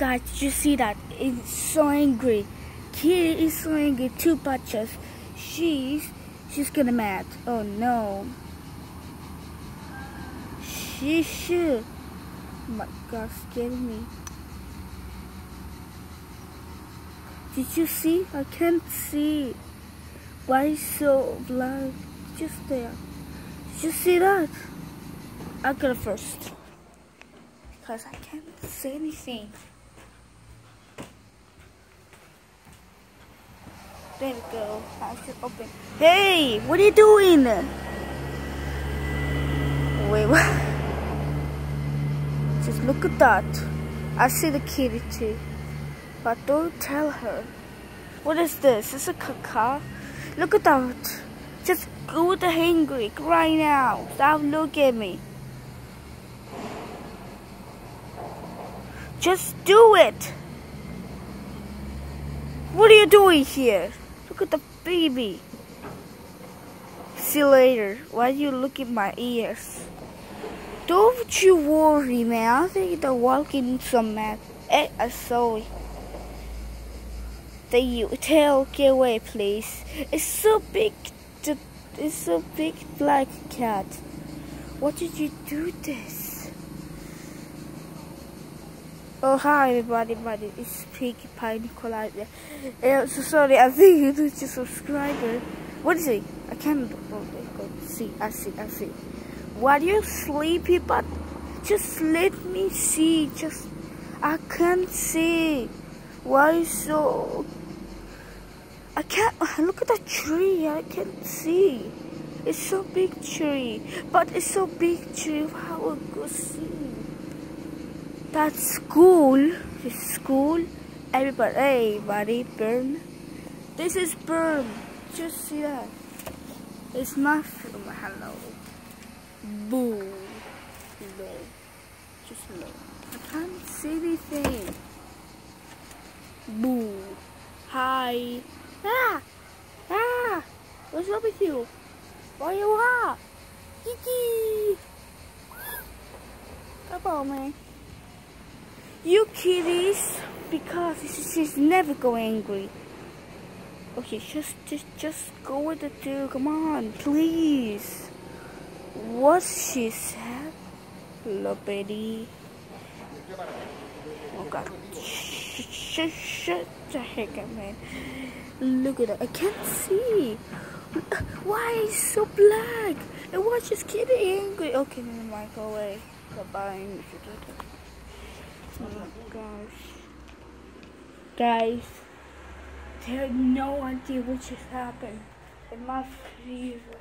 Guys, did you see that? It's so angry. Kitty is so angry. Two patches. She's she's gonna mad. Oh no. She should. Oh my God, scaring me. Did you see? I can't see. Why is so blind? Just there. Did you see that? I'll go first. Because I can't see anything. There we go. Open. Hey, what are you doing? Wait, what? Just look at that. I see the kitty too. But don't tell her. What is this? Is a caca? Look at that. Just go to hungry right now. Stop looking at me. Just do it. What are you doing here? Look at the baby. See you later. Why do you look at my ears? Don't you worry, man. I think they're walking some mad. Eh, I'm sorry. Thank you. Tail, get away, please. It's so big. It's so big, black cat. What did you do this? Oh, hi, everybody. everybody. It's Pinkie Pie Nikolai. Uh, so sorry, I think you just a subscriber. What is it? I can't oh, go see. I see. I see. Why are you sleepy? But just let me see. Just I can't see. Why so I can't look at that tree. I can't see. It's so big tree, but it's so big tree. How I go see? That's school. School. Everybody, buddy, burn. This is burn. Just see that. It's my. Hello. Boo. Low. Just low. I can't see anything. Boo. Hi. Ah! Ah! What's wrong with you? Why you are? Kiki! Come on, man. You kitties, because she's never go angry. Okay, just, just, just go with the two. Come on, please. What she said? Hello, baby. Oh God. Shut, shut the heck up, man. Look at that. I can't see. Why is so black? And why just getting angry? Okay, never mind. Go away. Bye-bye. Oh my gosh. Guys, there's no idea what just happened. In my favorite.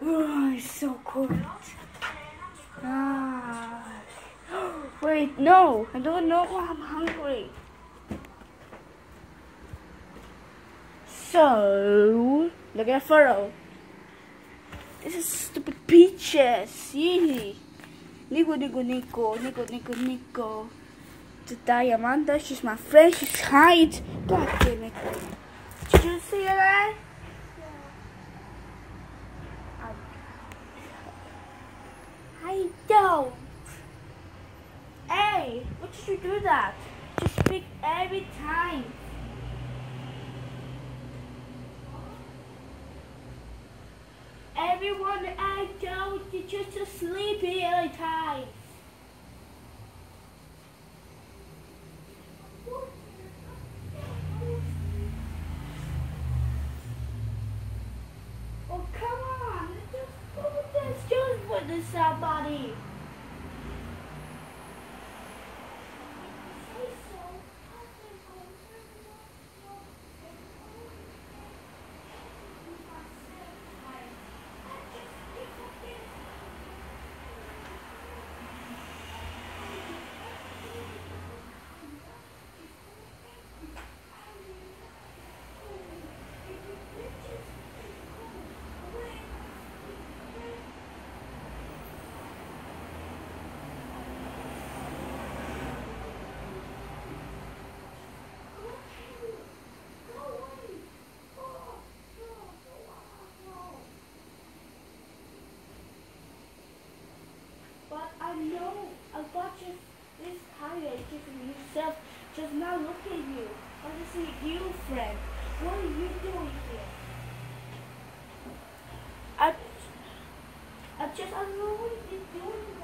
Oh, it's so cold. Ah. Wait, no. I don't know. Why I'm hungry. So, look at the photo. This is stupid peaches. Yee. Nico, Nico, Nico, Nico, Nico, Nico. The Diamanda, she's my friend. She's hide. God damn it. Did you see that? I don't. Hey, what did you do that? Just speak every time. Everyone I go to just sleepy all the time. Unfortunately, this courage is yourself just now look at you. I just see you, friend. What are you doing here? I, I just, I don't know what you're doing.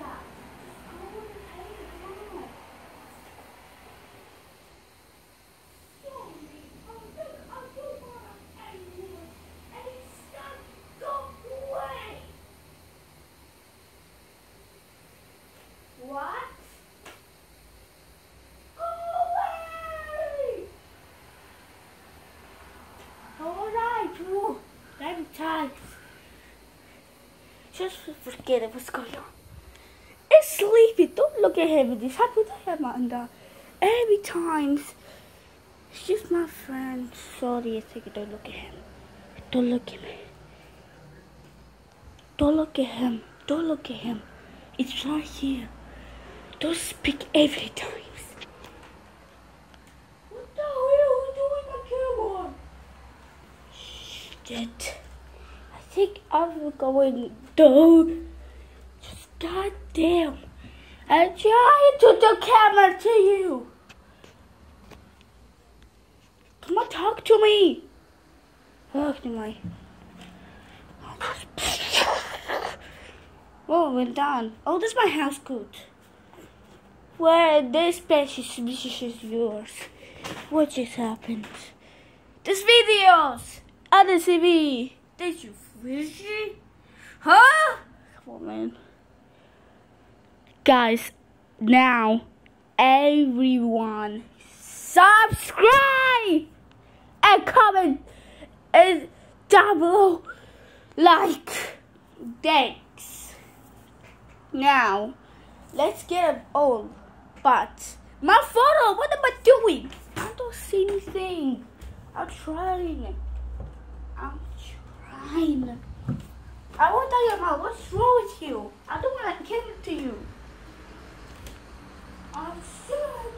Just forget it, what's going on. It's sleepy, don't look at him. This happened to Amanda. Every time. It's just my friend. Sorry, I think don't look at him. Don't look at me. Don't look at him. Don't look at him. It's right here. Don't speak every time. What the hell are you doing my? Shit. Think I'm going down. Just goddamn. I'm trying to the camera to you. Come on, talk to me. To me. Oh, we're done. Oh, this is my house coat. Well, this precious species is yours. What just happened? This videos! Other TV! Did you fishy? Huh? Come on, man. Guys, now everyone subscribe and comment and down below like. Thanks. Now, let's get it on. But my photo, what am I doing? I don't see anything. I'm trying. I'm trying. I want to tell you about what's wrong with you. I don't want to give it to you. I'm sorry.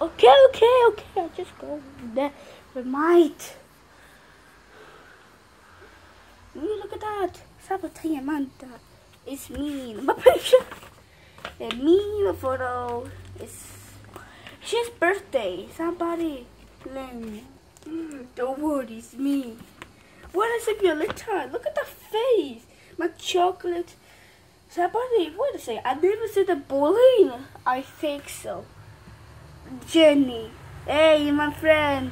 Okay, okay, okay. I'll just go there. We might. Ooh, look at that. Sabotage Manta. It's me. My picture. And me, my photo. It's his birthday. Somebody. Lend. Mm, don't worry, it's me. What is it, Violetta? Look at the face. My chocolate. Somebody, wait a second. I never said the bullying. I think so. Jenny. Hey, my friend.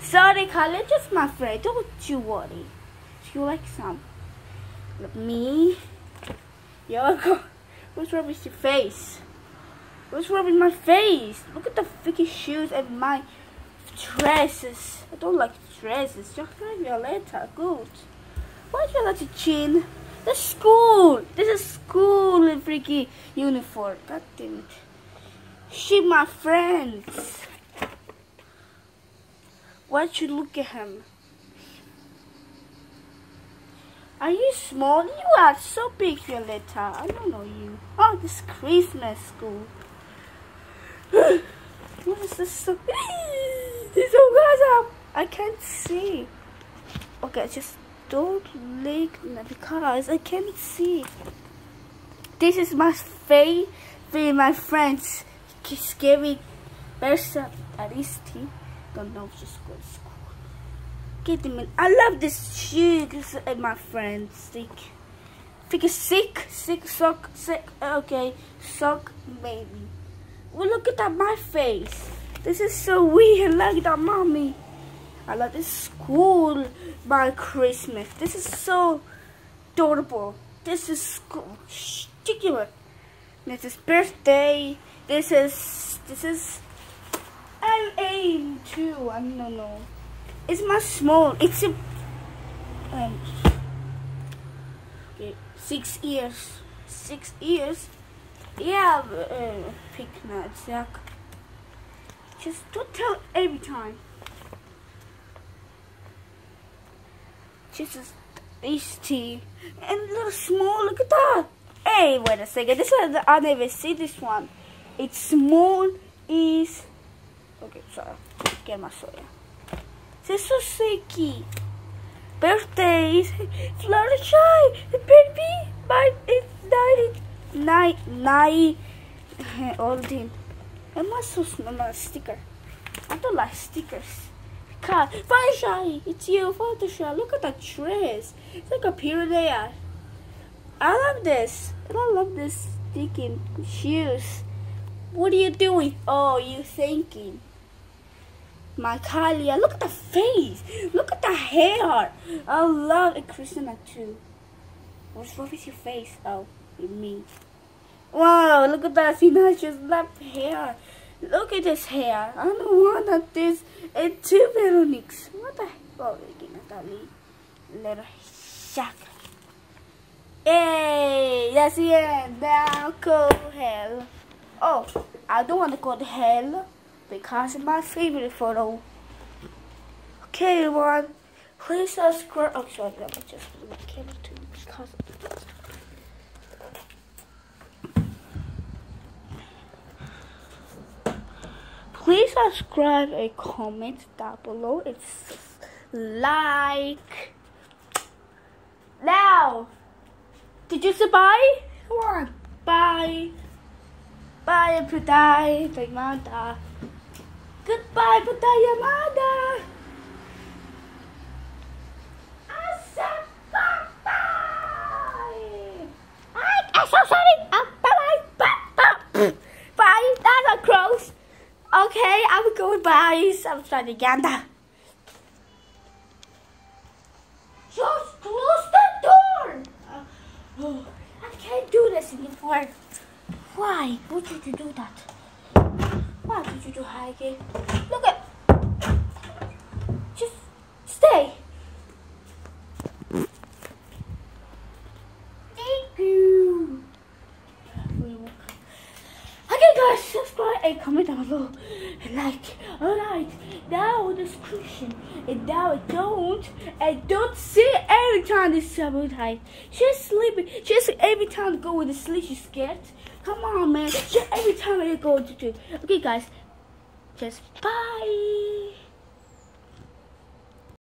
Sorry, Khaled, just my friend. Don't you worry. Do You like some? Me. Yo, what's wrong with your face? What's wrong with my face? Look at the freaking shoes and my dresses. I don't like dresses. Just like Violetta. Good. Why do you like to chin? The school. This is school in freaking uniform. God damn it. She my friends. Why don't you look at him? Are you small? You are so big, Violetta. I don't know you. Oh, this Christmas school. what is this? This so awesome. I can't see. Okay, just don't look because I can't see. This is my favorite, my friends. Scary person at least he don't know if she's going to school. Get them in. I love this shoes and my friends. Sick. Figure sick, sick, suck, sick. Okay, suck, baby. Well, look at that, my face. This is so weird. At that, mommy. I love this school by Christmas. This is so adorable. This is. Sticky This is birthday. This is this is I'm aim too. I don't know. It's my small. It's a um six years. Six years. Yeah, uh, pick nuts. Yeah. Just don't tell every time. Just these tea and little small. Look at that. Hey, wait a second. This one I never see this one. It's small is okay. Sorry, get my soya. This is Seki. Birthdays, Fluttershy, baby. My it's ninety nine nine. All the my so smell a sticker. I don't like stickers. God, Fluttershy, it's you, Fluttershy. Look at the dress. It's like a there. I love this. I love this sticking shoes. What are you doing? Oh, you thinking. My Kalia, look at the face. Look at the hair. I love it, Christina too. What's wrong with your face? Oh, mean. Wow, look at that. See, now just left hair. Look at this hair. I don't want that this. It's two Veroniques. What the heck? Oh, Natalie. Little shack. Hey, that's the end. Now go hell. Oh, I don't want to go to hell because it's my favorite photo. Okay, everyone. Please subscribe. Oh, sorry. Me just my camera too because Please subscribe and comment down below. It's like. Now, did you say bye? Come on, bye. Bye, Pudai, Yamada. Goodbye, Pudai Yamada. I said bye-bye. I'm so sorry. Oh, bye-bye. Bye-bye. Bye. That's a cross. Okay, I'm going by some trying Uganda. Just close the door. Uh, oh, I can't do this anymore. Why would you do that? Why did you do Heike? Look at just stay. Thank you. Subscribe and comment down below and like. Alright, now description and now I don't and don't see every time this sabotage. She's sleeping. She's every time to go with the sleep she's scared. Come on, man. Just every time I go to do. Okay, guys. Just bye.